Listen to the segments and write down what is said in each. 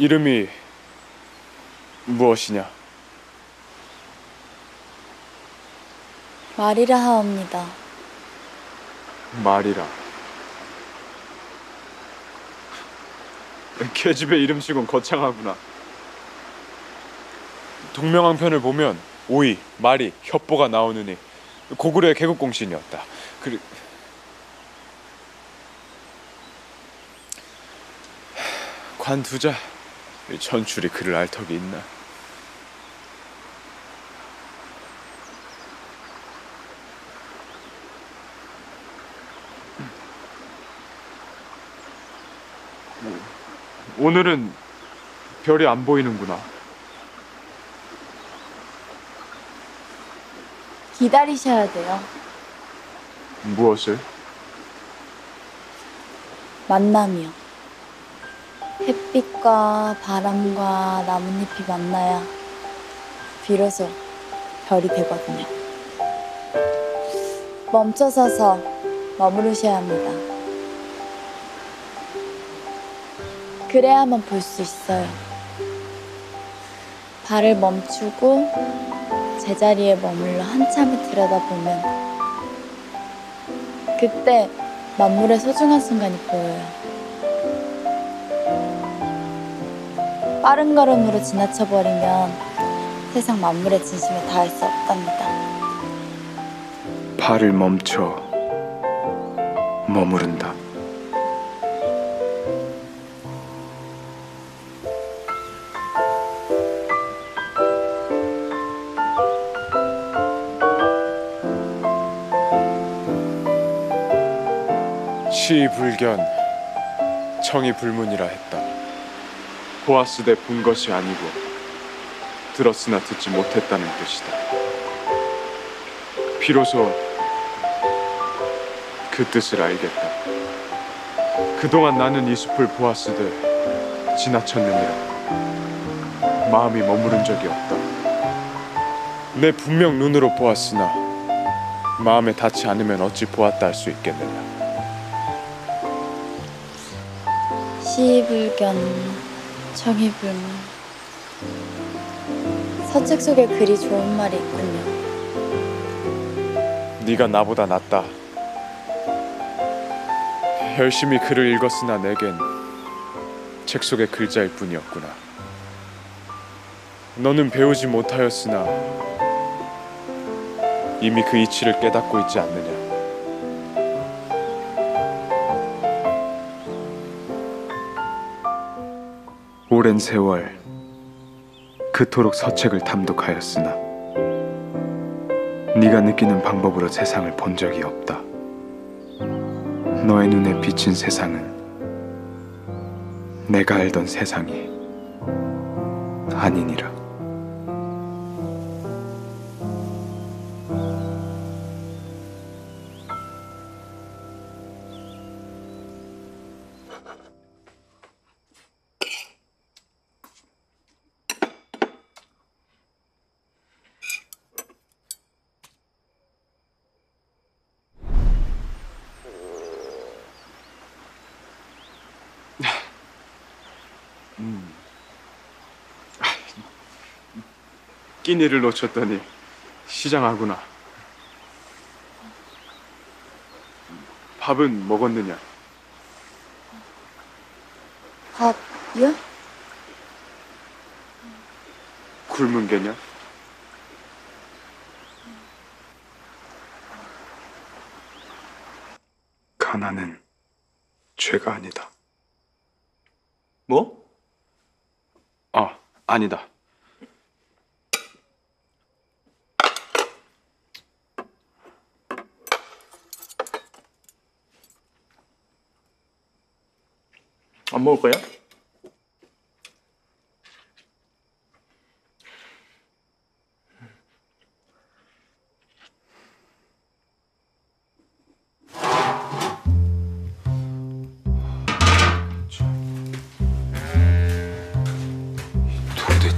이름이 무엇이냐? 말이라 하옵니다. 말이라. 계집의 이름치곤 거창하구나. 동명항편을 보면 오이, 말이, 협보가 나오느니 고구려의 개국공신이었다. 그리... 관두자. 전출이 그를 알 턱이 있나? 오늘은 별이 안 보이는구나. 기다리셔야 돼요. 무엇을? 만남이요. 햇빛과 바람과 나뭇잎이 만나야 비로소 별이 되거든요. 멈춰서서 머무르셔야 합니다. 그래야만 볼 수 있어요. 발을 멈추고 제자리에 머물러 한참을 들여다보면 그때 만물의 소중한 순간이 보여요. 빠른 걸음으로 지나쳐버리면 세상 만물의 진심에 닿을 수 없답니다. 발을 멈춰 머무른다. 시불견 청이 불문이라 했다. 보았으되 본 것이 아니고 들었으나 듣지 못했다는 뜻이다. 비로소 그 뜻을 알겠다. 그동안 나는 이 숲을 보았으되 지나쳤느니라. 마음이 머무른 적이 없다. 내 분명 눈으로 보았으나 마음에 닿지 않으면 어찌 보았다 할 수 있겠느냐. 시불견, 청이불문. 서책 속에 그리 좋은 말이 있군요. 네가 나보다 낫다. 열심히 글을 읽었으나 내겐 책 속의 글자일 뿐이었구나. 너는 배우지 못하였으나 이미 그 이치를 깨닫고 있지 않느냐. 오랜 세월 그토록 서책을 탐독하였으나 네가 느끼는 방법으로 세상을 본 적이 없다. 너의 눈에 비친 세상은 내가 알던 세상이 아니니라. 끼니를 놓쳤더니 시장하구나. 밥은 먹었느냐? 밥이요? 굶은 게냐? 가난은 죄가 아니다. 뭐? 아, 아니다. 안 먹을 거야?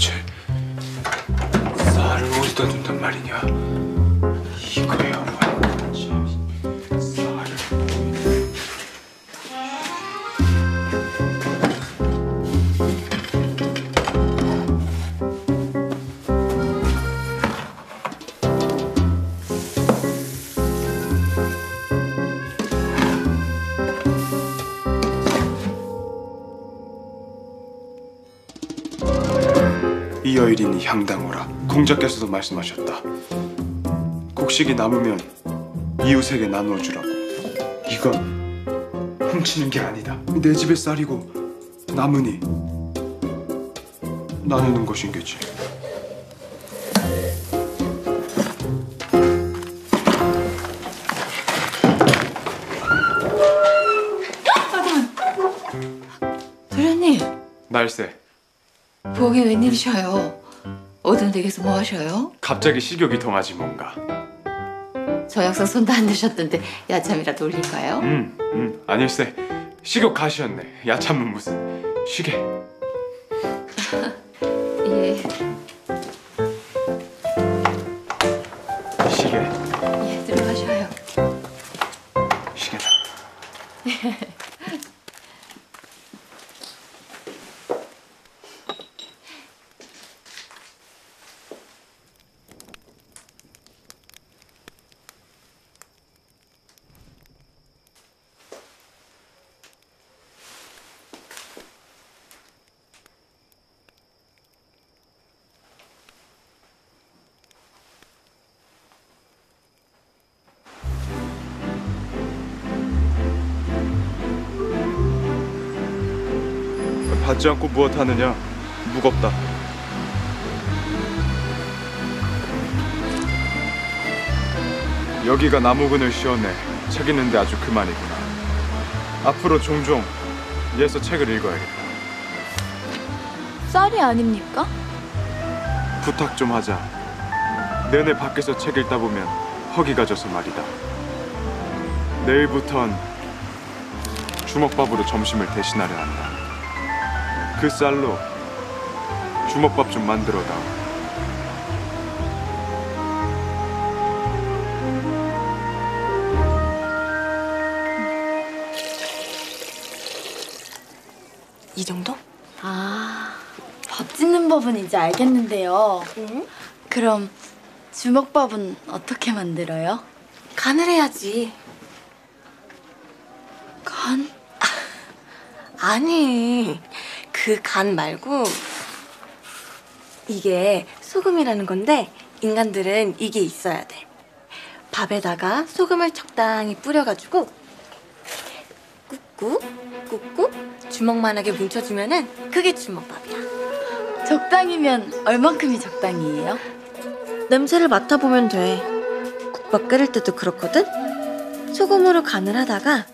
도대체 쌀을 어디다 둔단 말이냐? 일이니 향당오라 공자께서도 말씀하셨다. 곡식이 남으면 이웃에게 나누어 주라고. 이건 훔치는 게 아니다. 내 집의 쌀이고 남으니 나누는 것인 게지. 도련님, 날새. 부엌에 웬일이셔요? 어두운 댁에서 뭐 하셔요? 갑자기 식욕이 통하지 뭔가. 저 약속 손도 안 대셨던데 야참이라도 올릴까요? 음, 음 아닐세 식욕 가시였네. 야참은 무슨 쉬게. 예, 받지 않고 무엇 하느냐? 무겁다. 여기가 나무근을 씌웠네 책 읽는데 아주 그만이구나. 앞으로 종종 예서 책을 읽어야겠다. 쌀이 아닙니까? 부탁 좀 하자. 내내 밖에서 책 읽다 보면 허기가 져서 말이다. 내일부턴 주먹밥으로 점심을 대신하려 한다 그 쌀로 주먹밥 좀 만들어다 이 정도? 아, 밥 짓는 법은 이제 알겠는데요. 그럼 주먹밥은 어떻게 만들어요? 간을 해야지. 간? 아니, 그 간 말고 이게 소금이라는 건데 인간들은 이게 있어야 돼. 밥에다가 소금을 적당히 뿌려가지고 꾹꾹 꾹꾹 주먹만하게 뭉쳐주면은 그게 주먹밥이야. 적당이면 얼만큼이 적당이에요? 냄새를 맡아보면 돼. 국밥 끓일 때도 그렇거든? 소금으로 간을 하다가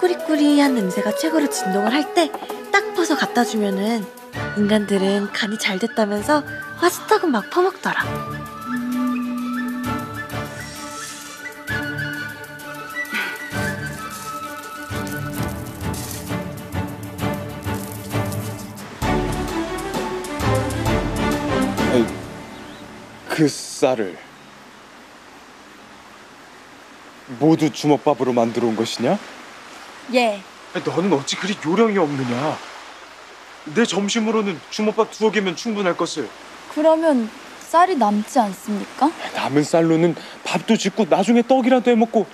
꾸리꾸리한 냄새가 최고로 진동을 할 때 딱 퍼서 갖다 주면은 인간들은 간이 잘 됐다면서 맛있다고 막 퍼먹더라. 그 쌀을 모두 주먹밥으로 만들어 온 것이냐? 예. 너는 어찌 그리 요령이 없느냐? 내 점심으로는 주먹밥 두어 개면 충분할 것을 그러면 쌀이 남지 않습니까? 남은 쌀로는 밥도 짓고 나중에 떡이라도 해먹고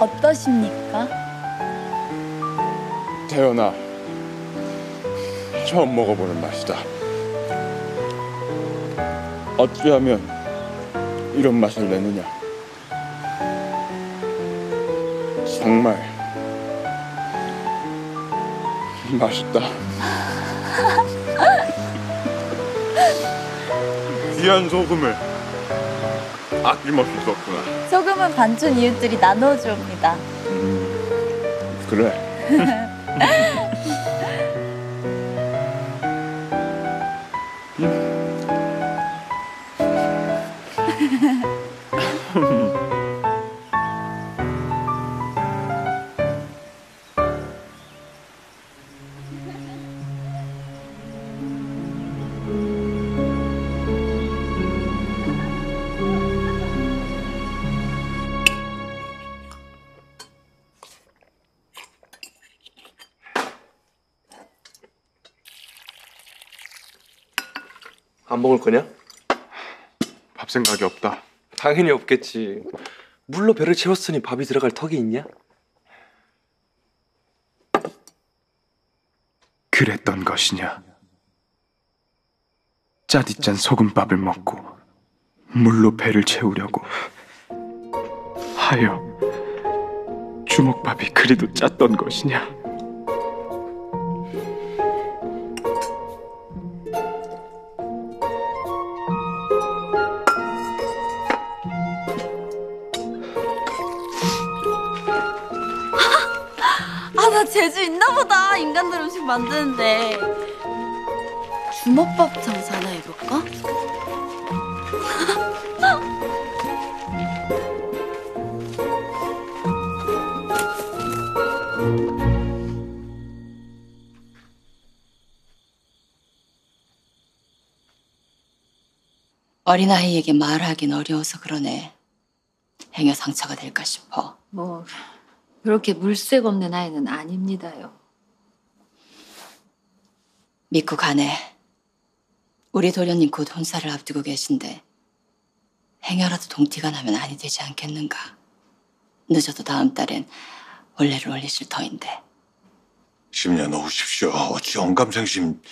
어떠십니까? 태연아 처음 먹어보는 맛이다. 어찌하면 이런 맛을 내느냐? 정말 맛있다. 귀한 소금을 아낌없이 썼구나. 소금은 반춘 이웃들이 나누어 주옵니다. 그래 안 먹을 거냐? 밥 생각이 없다. 당연히 없겠지. 물로 배를 채웠으니 밥이 들어갈 턱이 있냐? 그랬던 것이냐? 짜디짠 소금밥을 먹고 물로 배를 채우려고 하여 주먹밥이 그리도 짰던 것이냐? 보다. 인간들 음식 만드는데. 주먹밥 장사나 해볼까? 어린아이에게 말하긴 어려워서 그러네. 행여 상처가 될까 싶어. 뭐 그렇게 물색 없는 아이는 아닙니다요. 믿고 가네. 우리 도련님 곧 혼사를 앞두고 계신데 행여라도 동티가 나면 아니 되지 않겠는가. 늦어도 다음 달엔 원래를 올리실 터인데. 10년 오십시오. 어찌 언감생심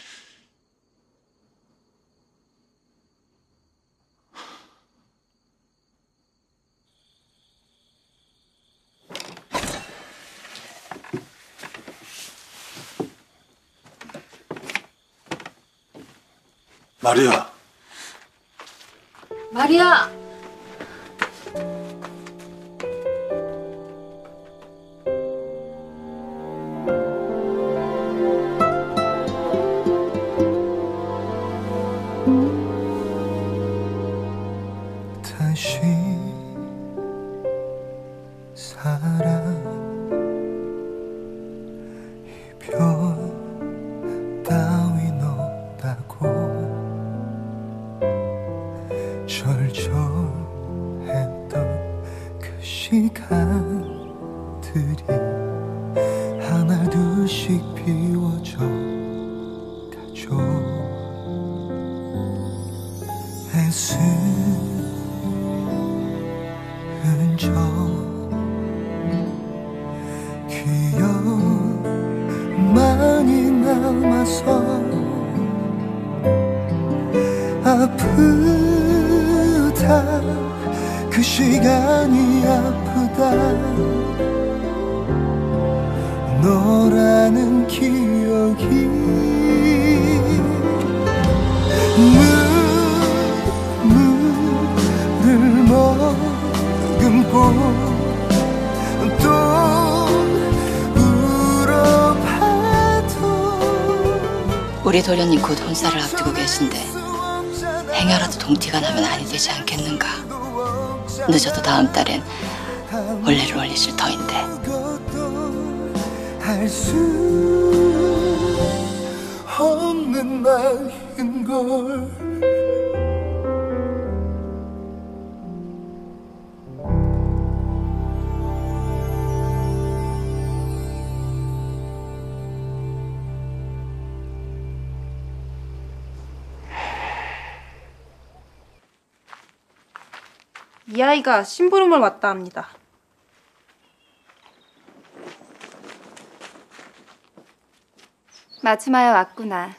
마리아, 마리아. 다시 남아서 아프다. 그 시간이 아프다. 너라는 기억이 눈물을 머금고 우리 도련님 곧 혼사를 앞두고 계신데 행여라도 동티가 나면 아니 되지 않겠는가. 늦어도 다음 달엔 원래를 올리실 터인데. 할 수 없는 나인 걸 이 아이가 심부름을 왔다 합니다. 마침하여 왔구나.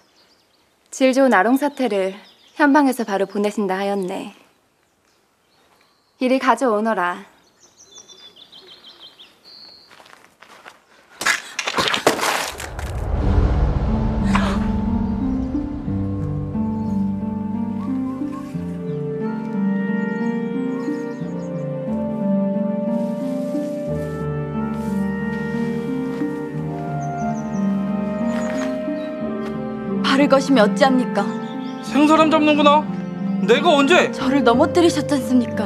질 좋은 아롱 사태를 현방에서 바로 보내신다 하였네. 이리 가져오너라. 발을 거시면 어찌합니까? 생사람 잡는구나. 내가 언제? 저를 넘어뜨리셨잖습니까?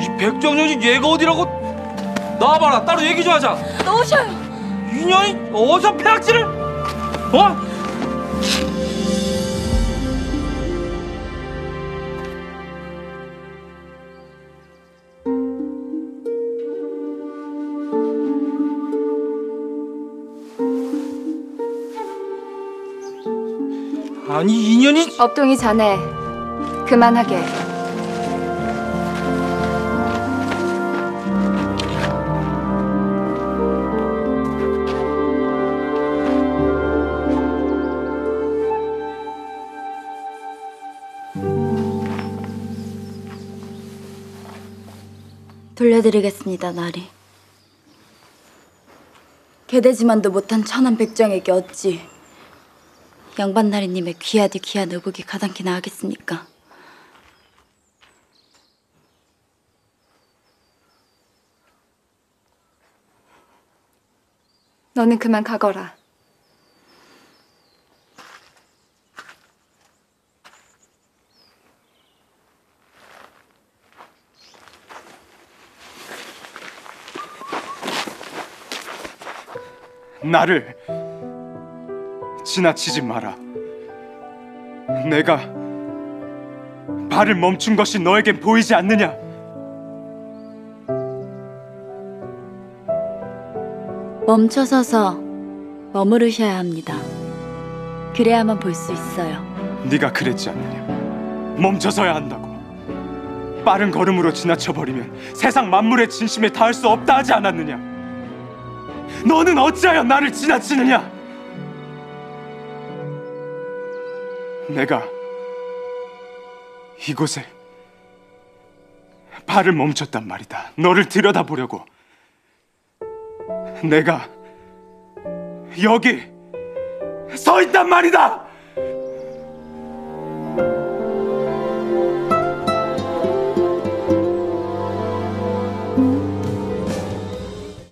이 백정년이 얘가 어디라고? 나와봐라. 따로 얘기 좀 하자. 놓으셔요. 인연이 어디서 폐악질을? 어? 아니 인연이 업동이 자네 그만하게. 돌려드리겠습니다, 나리. 개되지만도 못한 천한 백정에게 어찌 양반 나리님의 귀하디 귀한 의복이 가당키나 하겠습니까? 너는 그만 가거라. 나를 지나치지 마라. 내가 발을 멈춘 것이 너에겐 보이지 않느냐? 멈춰서서 머무르셔야 합니다. 그래야만 볼 수 있어요. 네가 그랬지 않느냐? 멈춰서야 한다고. 빠른 걸음으로 지나쳐 버리면 세상 만물의 진심에 닿을 수 없다 하지 않았느냐? 너는 어찌하여 나를 지나치느냐? 내가 이곳에 발을 멈췄단 말이다. 너를 들여다보려고. 내가 여기 서 있단 말이다.